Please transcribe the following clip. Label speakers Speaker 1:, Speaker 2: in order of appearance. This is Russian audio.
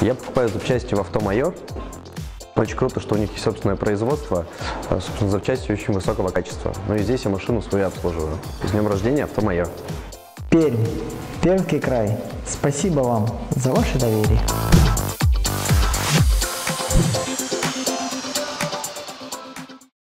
Speaker 1: Я покупаю запчасти в «Автомайор». Очень круто, что у них есть собственное производство, э, собственно, запчасти очень высокого качества. Ну и здесь я машину свою обслуживаю. С днем рождения «Автомайор».
Speaker 2: Пермь, Пермский край. Спасибо вам за ваше доверие.